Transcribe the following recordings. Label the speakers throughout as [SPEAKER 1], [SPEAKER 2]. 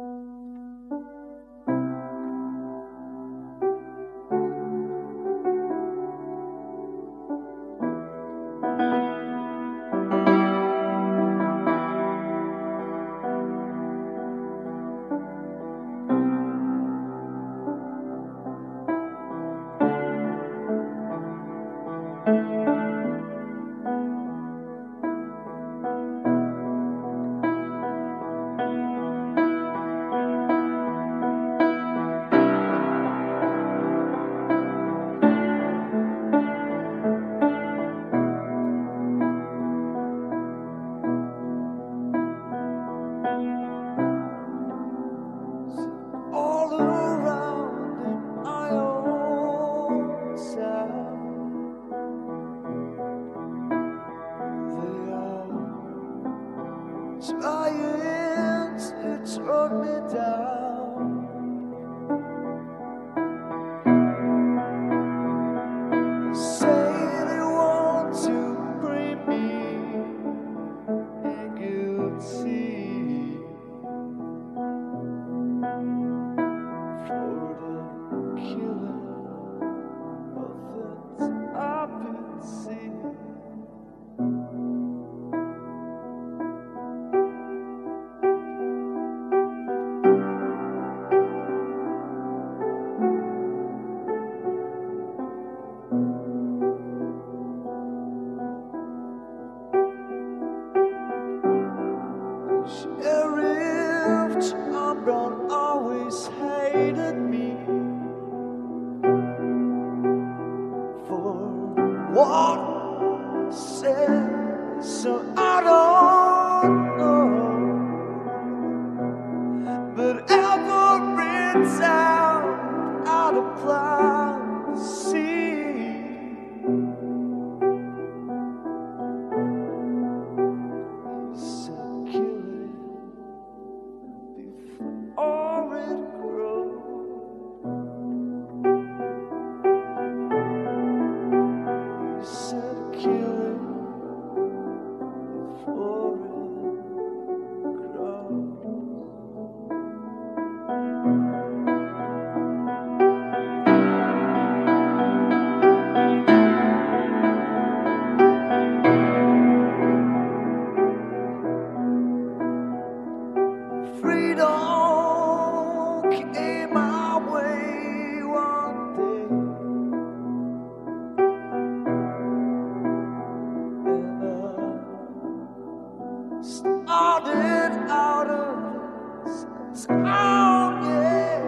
[SPEAKER 1] Música trying to turn me down. freedom came my way one day, started out yeah.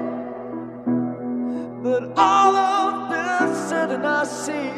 [SPEAKER 1] But all of this I see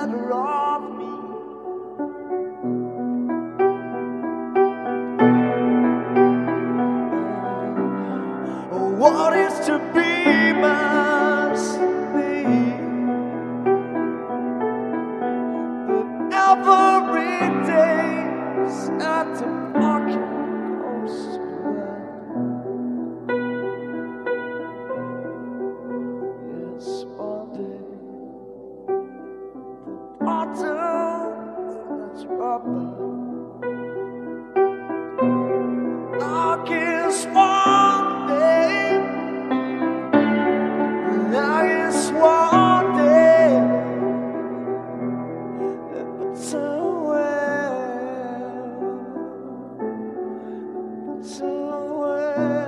[SPEAKER 1] matter wrong. Say